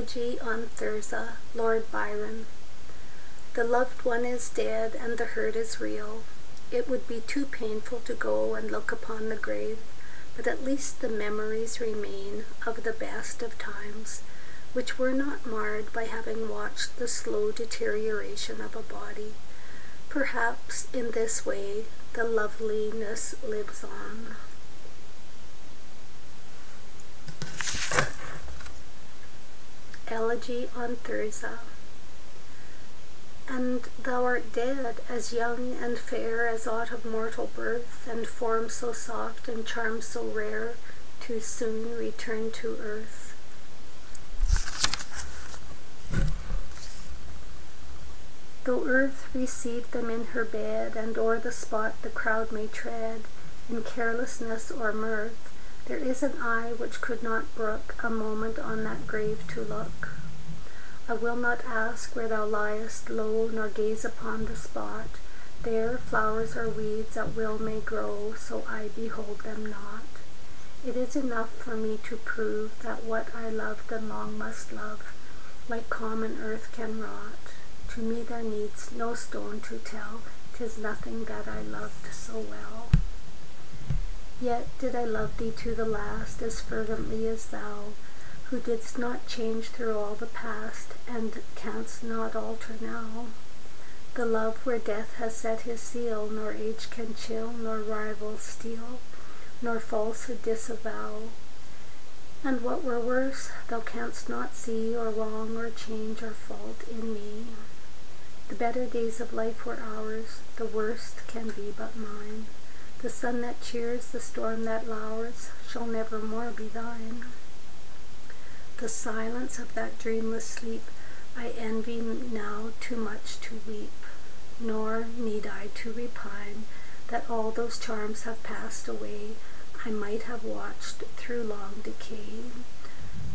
Elegy on Thyrza, Lord Byron. The loved one is dead and the hurt is real. It would be too painful to go and look upon the grave, but at least the memories remain of the best of times, which were not marred by having watched the slow deterioration of a body. Perhaps in this way the loveliness lives on. Elegy on Thyrza. And thou art dead, as young and fair as aught of mortal birth, and form so soft and charm so rare, too soon return to earth. Though earth receive them in her bed, and o'er the spot the crowd may tread, in carelessness or mirth, there is an eye which could not brook a moment on that grave to look. I will not ask where thou liest low, nor gaze upon the spot. There flowers or weeds at will may grow, so I behold them not. It is enough for me to prove that what I loved and long must love, like common earth can rot. To me there needs no stone to tell, tis nothing that I loved so well. Yet did I love thee to the last as fervently as thou, who didst not change through all the past, and canst not alter now. The love where death has set his seal, nor age can chill, nor rival steal, nor falsehood disavow. And what were worse, thou canst not see, or wrong, or change, or fault in me. The better days of life were ours, the worst can be but mine. The sun that cheers, the storm that lowers, shall never more be thine. The silence of that dreamless sleep I envy now too much to weep, nor need I to repine that all those charms have passed away I might have watched through long decay.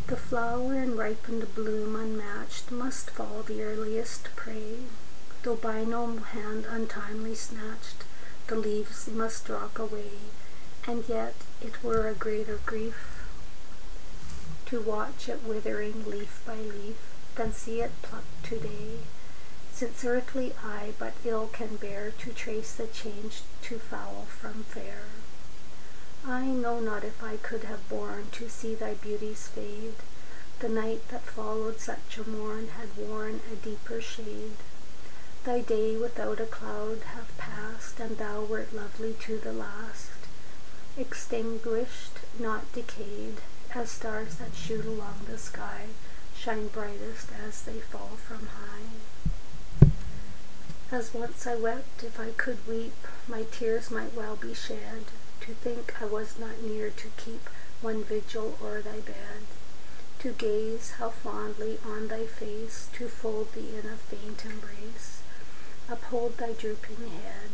The flower in ripened bloom unmatched must fall the earliest prey, though by no hand untimely snatched the leaves must drop away, and yet it were a greater grief to watch it withering leaf by leaf than see it plucked today, since earthly eye but ill can bear to trace the change to foul from fair. I know not if I could have borne to see thy beauties fade, the night that followed such a morn had worn a deeper shade. Thy day without a cloud hath passed, and thou wert lovely to the last, extinguished, not decayed, as stars that shoot along the sky shine brightest as they fall from high. As once I wept, if I could weep, my tears might well be shed, to think I was not near to keep one vigil o'er thy bed, to gaze how fondly on thy face, to fold thee in a faint embrace uphold thy drooping head,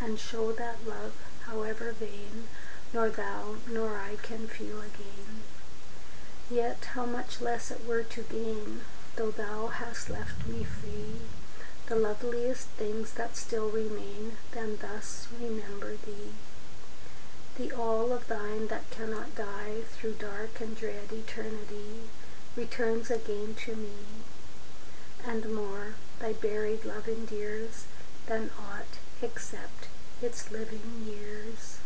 and show that love, however vain, nor thou nor I can feel again. Yet how much less it were to gain, though thou hast left me free, the loveliest things that still remain, than thus remember thee. The all of thine that cannot die through dark and dread eternity returns again to me, and more, thy buried love endears than aught except its living years.